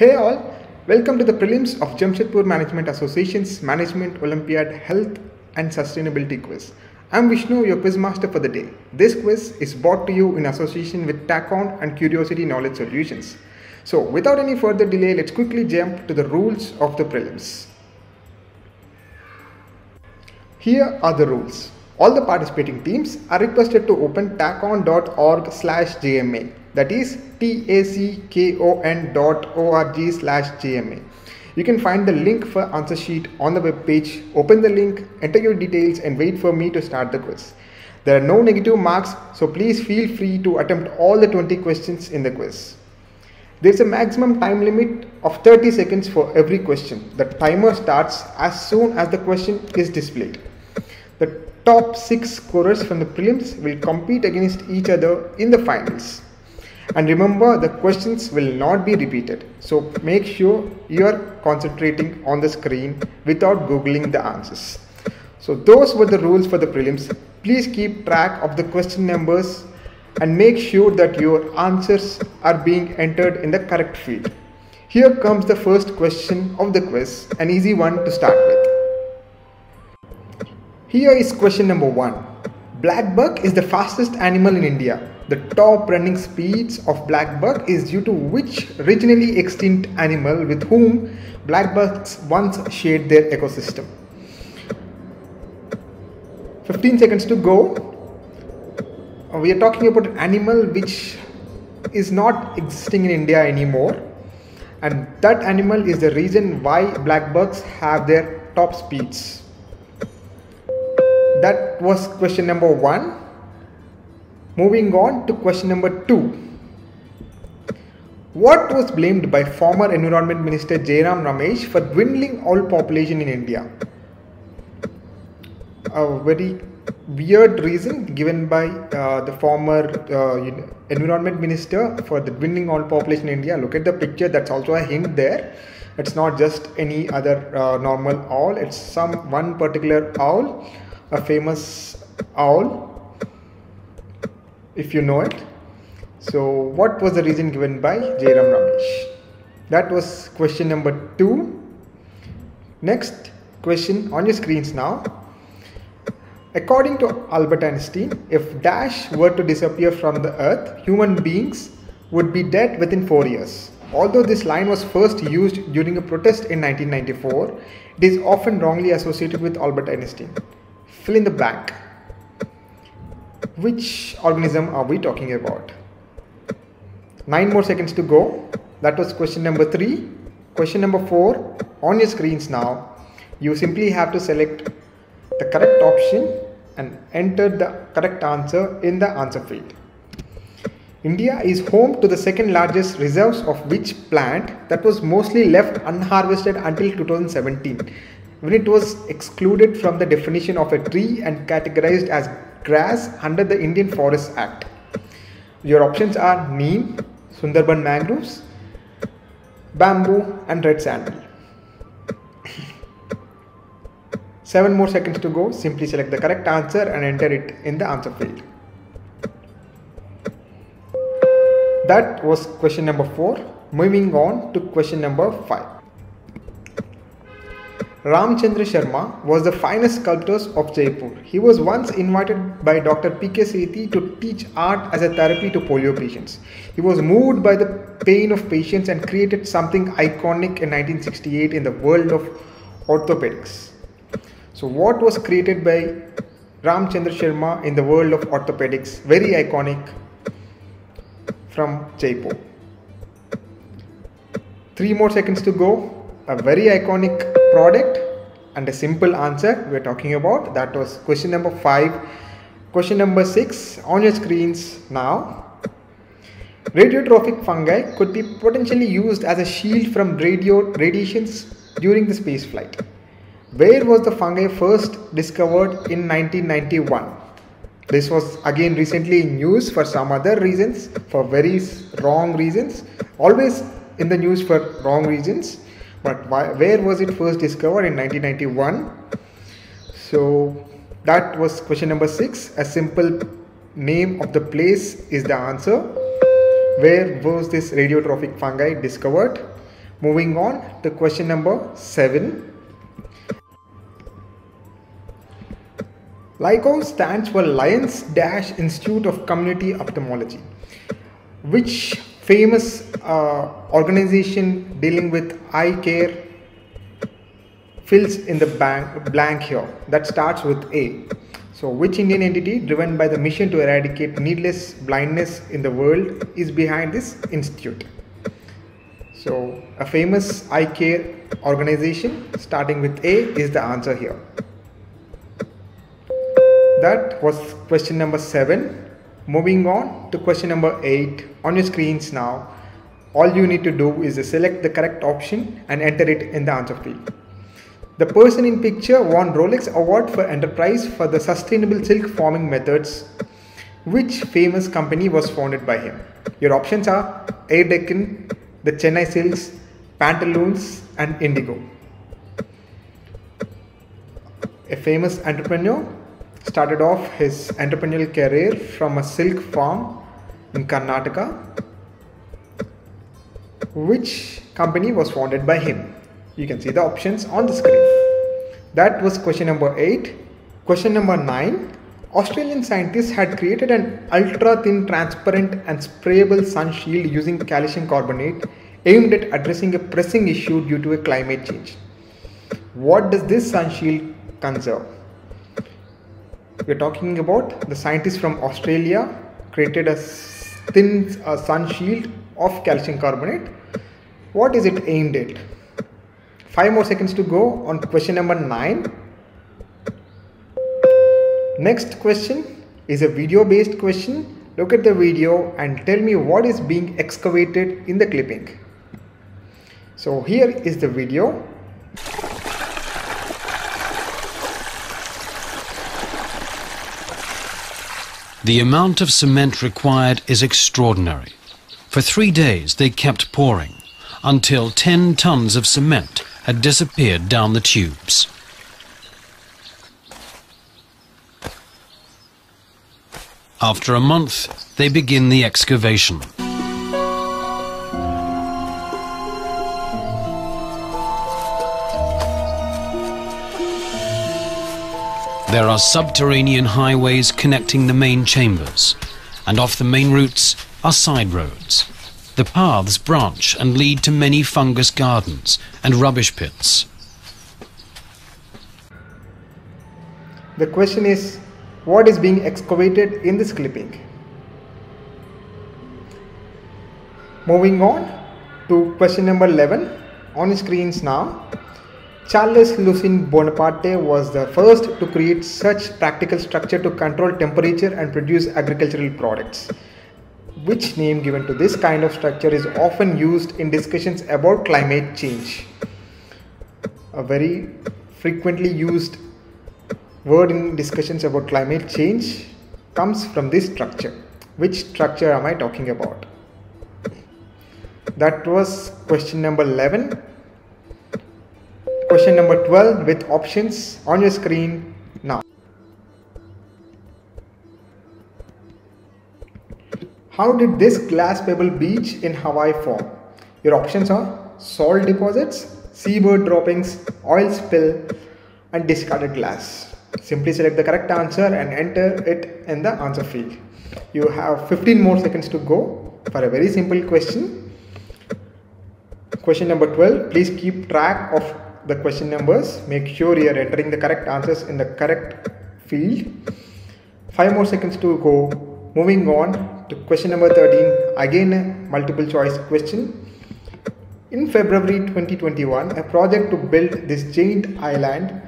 Hey all, welcome to the prelims of Jamshedpur Management Association's Management Olympiad Health and Sustainability Quiz. I'm Vishnu, your quiz master for the day. This quiz is brought to you in association with TackOn and Quriosity Knowledge Solutions. So, without any further delay, let's quickly jump to the rules of the prelims. Here are the rules. All the participating teams are requested to open tackon.org slash JMA that is tackon dot org slash JMA. You can find the link for answer sheet on the web page. Open the link, enter your details and wait for me to start the quiz. There are no negative marks so please feel free to attempt all the 20 questions in the quiz. There is a maximum time limit of 30 seconds for every question. The timer starts as soon as the question is displayed. The top 6 scorers from the prelims will compete against each other in the finals. And remember the questions will not be repeated. So make sure you are concentrating on the screen without googling the answers. So those were the rules for the prelims. Please keep track of the question numbers and make sure that your answers are being entered in the correct field. Here comes the first question of the quiz, an easy one to start with. Here is question number 1. Black buck is the fastest animal in India. The top running speeds of black buck is due to which regionally extinct animal with whom black bucks once shared their ecosystem. 15 seconds to go. Uh, we are talking about an animal which is not existing in India anymore and that animal is the reason why black bucks have their top speeds. That was question number 1. Moving on to question number 2. What was blamed by former Environment Minister Jairam Ramesh for dwindling owl population in India? A very weird reason given by uh, the former uh, Environment Minister for the dwindling owl population in India. Look at the picture, that's also a hint there. It's not just any other uh, normal owl, it's some one particular owl, a famous owl, if you know it. So, what was the reason given by Jairam Ramesh? That was question number two. Next question on your screens now. According to Albert Einstein, if Dash were to disappear from the earth, human beings would be dead within 4 years. Although this line was first used during a protest in 1994, it is often wrongly associated with Albert Einstein. Fill in the blank. Which organism are we talking about? 9 more seconds to go. That was question number 3. Question number 4 on your screens now. You simply have to select the correct option and enter the correct answer in the answer field. India is home to the second largest reserves of which plant that was mostly left unharvested until 2017 when it was excluded from the definition of a tree and categorized as grass under the Indian Forest Act. Your options are neem, Sundarban mangroves, bamboo and red sandal. 7 more seconds to go. Simply select the correct answer and enter it in the answer field. That was question number 4. Moving on to question number 5. Ramchandra Sharma was the finest sculptor of Jaipur. He was once invited by Dr. P.K. Sethi to teach art as a therapy to polio patients. He was moved by the pain of patients and created something iconic in 1968 in the world of orthopedics. So, what was created by Ramchandra Sharma in the world of orthopedics? Very iconic from Jaipur. Three more seconds to go. A very iconic product and a simple answer we're talking about. That was question number five. Question number six on your screens now. Radiotrophic fungi could be potentially used as a shield from radio radiations during the space flight. Where was the fungi first discovered in 1991? This was again recently in news for some other reasons, for very wrong reasons, always in the news for wrong reasons. But why, where was it first discovered in 1991? So that was question number six. A simple name of the place is the answer. Where was this radiotrophic fungi discovered? Moving on to question number 7. LAICO stands for Lions Dash Institute of Community Ophthalmology. Which famous uh, organization dealing with eye care fills in the bank, blank here that starts with A. So which Indian entity driven by the mission to eradicate needless blindness in the world is behind this institute? So a famous eye care organization starting with A is the answer here. That was question number 7. Moving on to question number 8 on your screens now. All you need to do is select the correct option and enter it in the answer field. The person in picture won Rolex Award for Enterprise for the sustainable silk forming methods. Which famous company was founded by him? Your options are Air Deccan, the Chennai Silks, Pantaloons and Indigo. A famous entrepreneur started off his entrepreneurial career from a silk farm in Karnataka. Which company was founded by him? You can see the options on the screen. That was question number 8. Question number 9. Australian scientists had created an ultra thin transparent and sprayable sun shield using calcium carbonate aimed at addressing a pressing issue due to a climate change. What does this sun shield conserve? We're talking about the scientists from Australia created a thin sun shield of calcium carbonate. What is it aimed at? Five more seconds to go on question number 9. Next question is a video based question. Look at the video and tell me what is being excavated in the clipping. So here is the video. The amount of cement required is extraordinary. For three days they kept pouring, until 10 tons of cement had disappeared down the tubes. After a month, they begin the excavation. There are subterranean highways connecting the main chambers, and off the main routes are side roads. The paths branch and lead to many fungus gardens and rubbish pits. The question is, what is being excavated in this clipping? Moving on to question number 11 on screens now. Charles Lucien Bonaparte was the first to create such practical structure to control temperature and produce agricultural products. Which name given to this kind of structure is often used in discussions about climate change? A very frequently used word in discussions about climate change comes from this structure. Which structure am I talking about? That was question number 11 question number 12 with options on your screen now. How did this glass pebble beach in Hawaii form? Your options are salt deposits, seabird droppings, oil spill and discarded glass. Simply select the correct answer and enter it in the answer field. You have 15 more seconds to go for a very simple question. Question number 12. Please keep track of the question numbers. Make sure you are entering the correct answers in the correct field. 5 more seconds to go. Moving on to question number 13. Again a multiple choice question. In February 2021, a project to build this giant island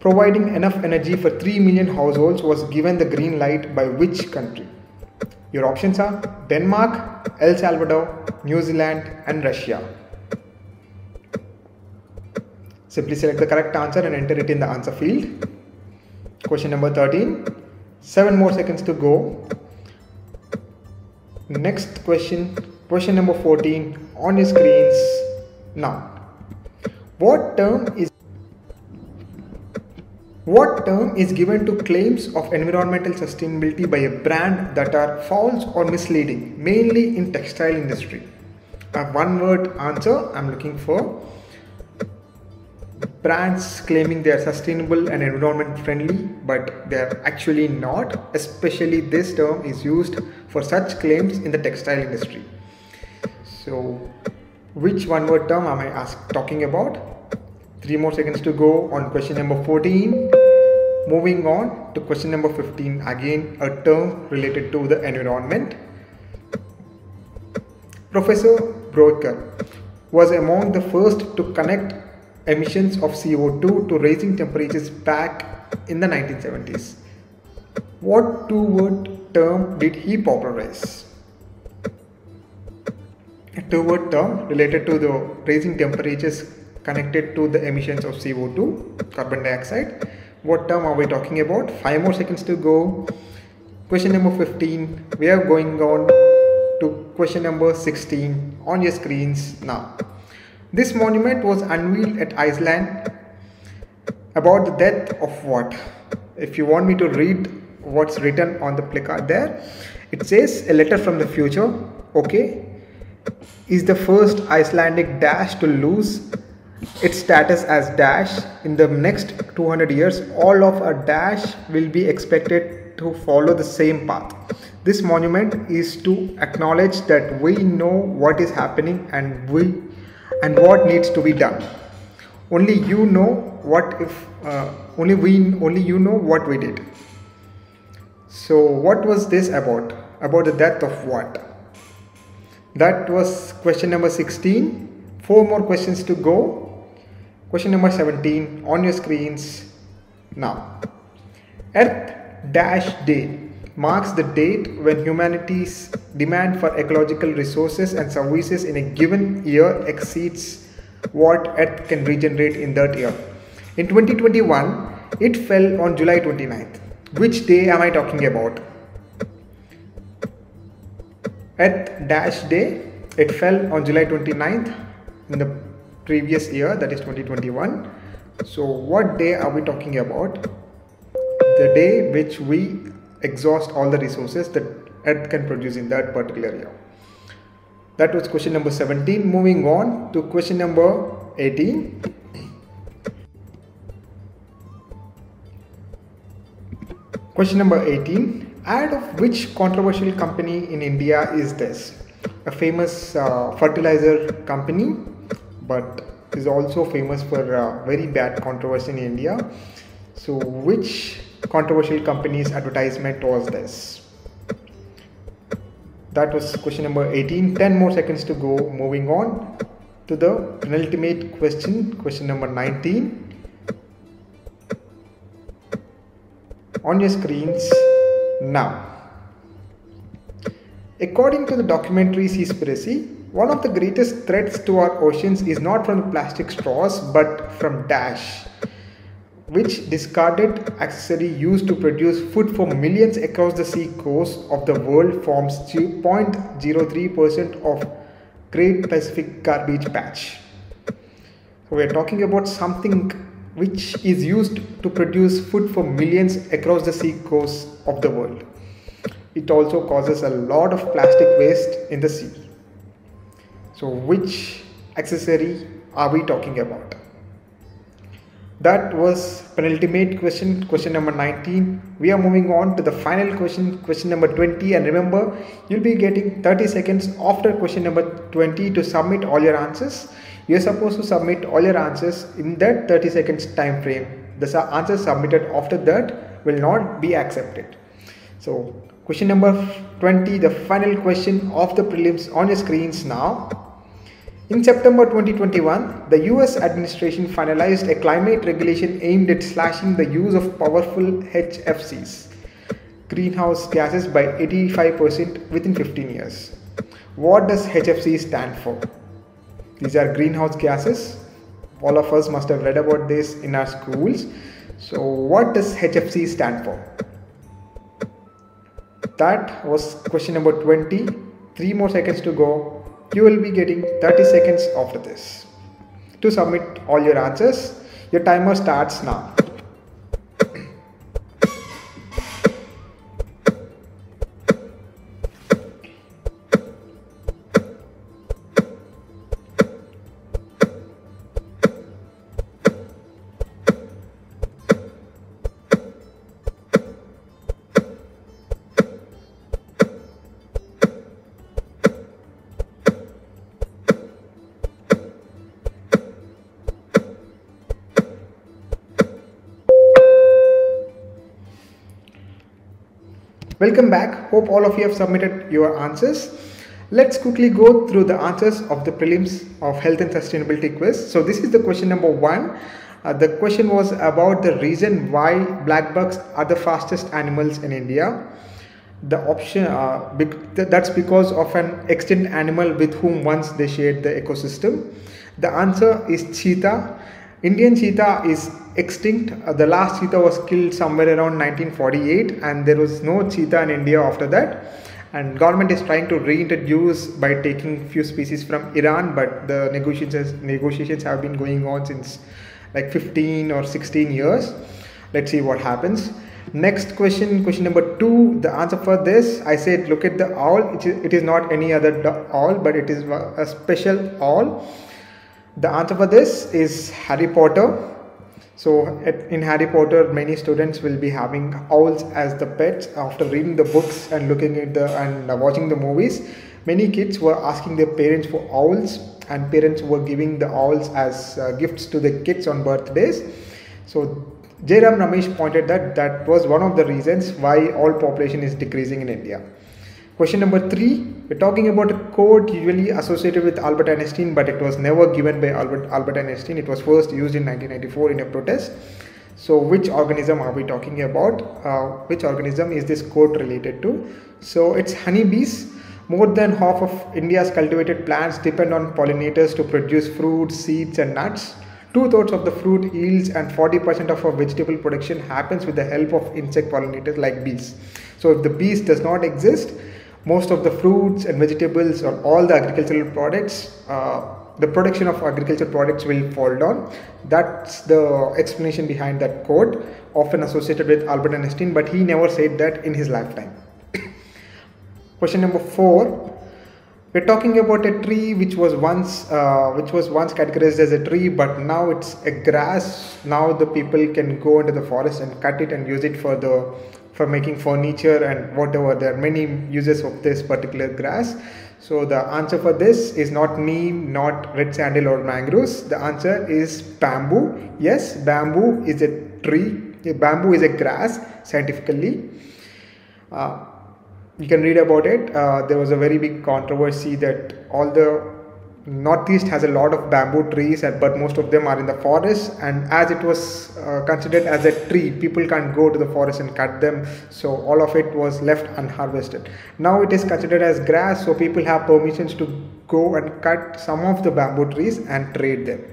providing enough energy for 3 million households was given the green light by which country? Your options are Denmark, El Salvador, New Zealand and Russia. Simply select the correct answer and enter it in the answer field. Question number 13. 7 more seconds to go. Next question, question number 14 on your screens now. What term is what term is given to claims of environmental sustainability by a brand that are false or misleading, mainly in textile industry? a one word answer, I'm looking for brands claiming they are sustainable and environment friendly, but they are actually not. Especially this term is used for such claims in the textile industry. So, which one word term am I ask, talking about? Three more seconds to go on question number 14. Moving on to question number 15, again a term related to the environment. Professor Broecker was among the first to connect emissions of CO2 to raising temperatures back in the 1970s. What two word term did he popularize? A two word term related to the raising temperatures connected to the emissions of CO2, carbon dioxide what term are we talking about? 5 more seconds to go. Question number 15. We are going on to question number 16 on your screens now. This monument was unveiled at Iceland about the death of what? If you want me to read what's written on the placard there, it says a letter from the future. Okay. Is the first Icelandic dash to lose its status as dash in the next 200 years all of our dash will be expected to follow the same path this monument is to acknowledge that we know what is happening and we and what needs to be done. Only you know what if uh, only we only you know what we did. So what was this about? About the death of what? That was question number 16 four more questions to go. Question number 17 on your screens now. Earth Dash Day marks the date when humanity's demand for ecological resources and services in a given year exceeds what Earth can regenerate in that year. In 2021, it fell on July 29th. Which day am I talking about? Earth Dash Day, it fell on July 29th in the previous year that is 2021 so what day are we talking about the day which we exhaust all the resources that earth can produce in that particular year. That was question number 17 moving on to question number 18 question number 18 ad of which controversial company in india is this? A famous uh, fertilizer company but is also famous for uh, very bad controversy in India. So, which controversial company's advertisement was this? That was question number 18. 10 more seconds to go. Moving on to the penultimate question, question number 19. On your screens now. According to the documentary Seaspiracy, one of the greatest threats to our oceans is not from plastic straws but from Dash, which discarded accessory used to produce food for millions across the sea coast of the world forms 0.03% of Great Pacific Garbage Patch. So we are talking about something which is used to produce food for millions across the sea coast of the world. It also causes a lot of plastic waste in the sea. So which accessory are we talking about? That was penultimate question, question number 19. We are moving on to the final question, question number 20. And remember, you'll be getting 30 seconds after question number 20 to submit all your answers. You're supposed to submit all your answers in that 30 seconds time frame. The answers submitted after that will not be accepted. So question number 20, the final question of the prelims on your screens now. In September 2021, the US administration finalized a climate regulation aimed at slashing the use of powerful HFCs, greenhouse gases, by 85% within 15 years. What does HFC stand for? These are greenhouse gases. All of us must have read about this in our schools. So, what does HFC stand for? That was question number 20. Three more seconds to go you will be getting 30 seconds after this. To submit all your answers, your timer starts now. Welcome back. Hope all of you have submitted your answers. Let's quickly go through the answers of the prelims of health and sustainability quiz. So this is the question number one. Uh, the question was about the reason why black bucks are the fastest animals in India. The option uh, that's because of an extinct animal with whom once they shared the ecosystem. The answer is cheetah. Indian cheetah is extinct. Uh, the last cheetah was killed somewhere around 1948 and there was no cheetah in India after that. And government is trying to reintroduce by taking few species from Iran, but the negotiations negotiations have been going on since like 15 or 16 years. Let's see what happens. Next question, question number two. The answer for this, I said, look at the owl. It is, it is not any other owl, but it is a special owl. The answer for this is Harry Potter. So in Harry Potter, many students will be having owls as the pets after reading the books and looking at the and watching the movies. Many kids were asking their parents for owls, and parents were giving the owls as uh, gifts to the kids on birthdays. So Jairam Ramesh pointed that that was one of the reasons why owl population is decreasing in India. Question number three, we're talking about a code usually associated with Albert Einstein, but it was never given by Albert, Albert Einstein. It was first used in 1994 in a protest. So which organism are we talking about? Uh, which organism is this code related to? So it's honeybees. More than half of India's cultivated plants depend on pollinators to produce fruits, seeds and nuts. Two-thirds of the fruit yields and 40% of our vegetable production happens with the help of insect pollinators like bees. So if the bees does not exist, most of the fruits and vegetables or all the agricultural products uh, the production of agricultural products will fall down. That's the explanation behind that quote often associated with albert einstein but he never said that in his lifetime. Question number 4 we're talking about a tree which was once uh, which was once categorized as a tree but now it's a grass. Now the people can go into the forest and cut it and use it for the for making furniture and whatever. There are many uses of this particular grass. So the answer for this is not neem, not red sandal or mangroves. The answer is bamboo. Yes, bamboo is a tree. Bamboo is a grass scientifically. Uh, you can read about it. Uh, there was a very big controversy that all the northeast has a lot of bamboo trees but most of them are in the forest. And as it was uh, considered as a tree people can't go to the forest and cut them. So all of it was left unharvested. Now it is considered as grass so people have permissions to go and cut some of the bamboo trees and trade them.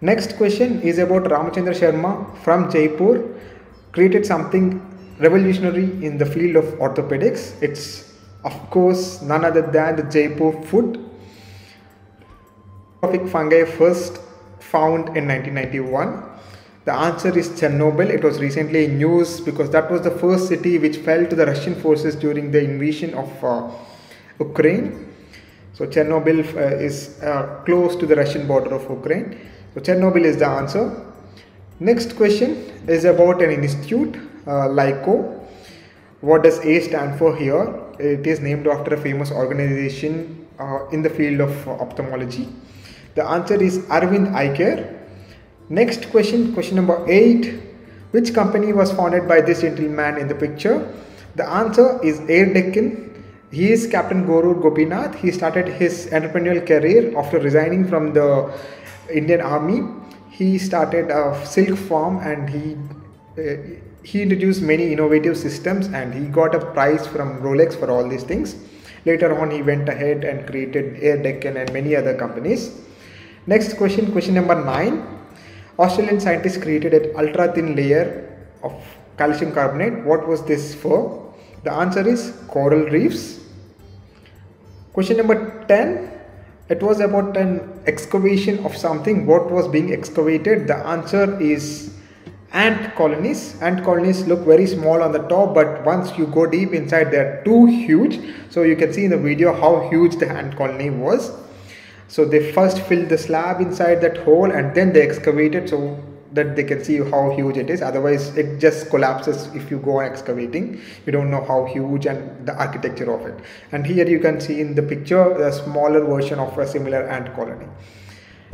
Next question is about ramachandra sharma from jaipur. Created something revolutionary in the field of orthopedics. It's of course none other than the jaipur foot fungi first found in 1991? The answer is Chernobyl. It was recently in news because that was the first city which fell to the Russian forces during the invasion of uh, Ukraine. So Chernobyl uh, is uh, close to the Russian border of Ukraine. So Chernobyl is the answer. Next question is about an institute, uh, LAICO. What does A stand for here? It is named after a famous organization uh, in the field of ophthalmology. The answer is Aravind Eye Care. Next question, question number 8. Which company was founded by this gentleman in the picture? The answer is Air Deccan. He is Captain Gorur Gopinath. He started his entrepreneurial career after resigning from the Indian Army. He started a silk farm and he uh, he introduced many innovative systems and he got a prize from Rolex for all these things. Later on, he went ahead and created Air Deccan and many other companies. Next question, question number 9. Australian scientists created an ultra thin layer of calcium carbonate. What was this for? The answer is coral reefs. Question number 10. It was about an excavation of something. What was being excavated? The answer is ant colonies. Ant colonies look very small on the top, but once you go deep inside, they are too huge. So you can see in the video how huge the ant colony was. So they first filled the slab inside that hole and then they excavated so that they can see how huge it is. Otherwise, it just collapses if you go on excavating. You don't know how huge and the architecture of it. And here you can see in the picture a smaller version of a similar ant colony.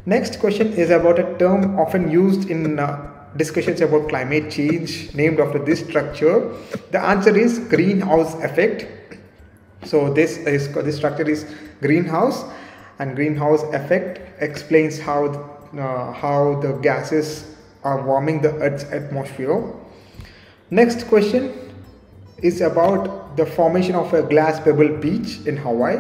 Next question is about a term often used in uh, discussions about climate change named after this structure? The answer is greenhouse effect. So this is this structure is greenhouse and greenhouse effect explains how uh, how the gases are warming the earth's atmosphere. Next question is about the formation of a glass pebble beach in Hawaii.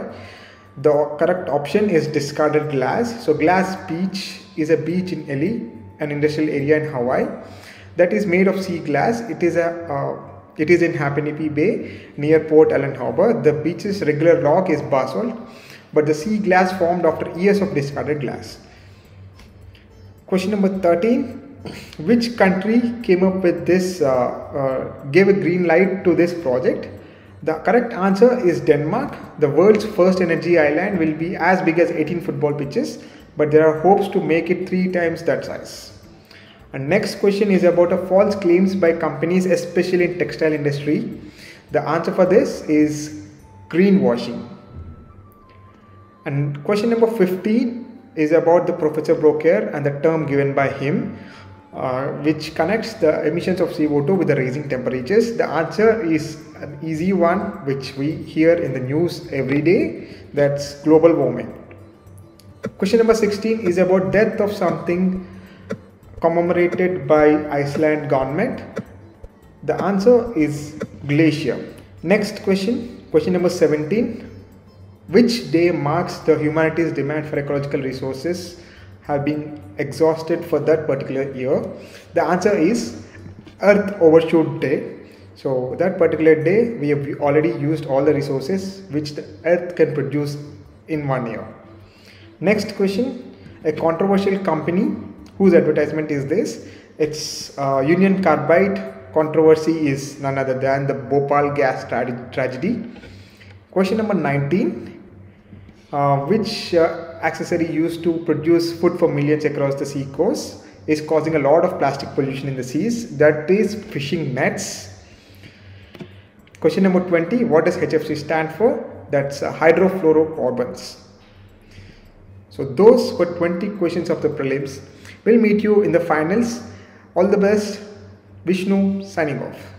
The correct option is discarded glass. So glass beach is a beach in Eli, an industrial area in Hawaii that is made of sea glass. It is a uh, it is in Ha'apai Bay near Port Allen Harbor. The beach's regular rock is basalt, but the sea glass formed after years of discarded glass. Question number 13. Which country came up with this, uh, uh, gave a green light to this project? The correct answer is Denmark. The world's first energy island will be as big as 18 football pitches, but there are hopes to make it three times that size. And next question is about a false claims by companies, especially in textile industry. The answer for this is greenwashing. And question number 15 is about the Professor Broecker and the term given by him, uh, which connects the emissions of CO2 with the rising temperatures. The answer is an easy one, which we hear in the news every day. That's global warming. Question number 16 is about death of something commemorated by Iceland government. The answer is glacier. Next question, question number 17. Which day marks the humanity's demand for ecological resources have been exhausted for that particular year? The answer is Earth Overshoot Day. So that particular day we have already used all the resources which the earth can produce in one year. Next question, a controversial company whose advertisement is this? It's uh, Union Carbide controversy is none other than the Bhopal gas tra tragedy. Question number 19 uh, which uh, accessory used to produce food for millions across the sea coast is causing a lot of plastic pollution in the seas. That is fishing nets. Question number 20 what does hfc stand for? That's uh, hydrofluorocarbons. So those were 20 questions of the prelims. We'll meet you in the finals. All the best. Vishnu signing off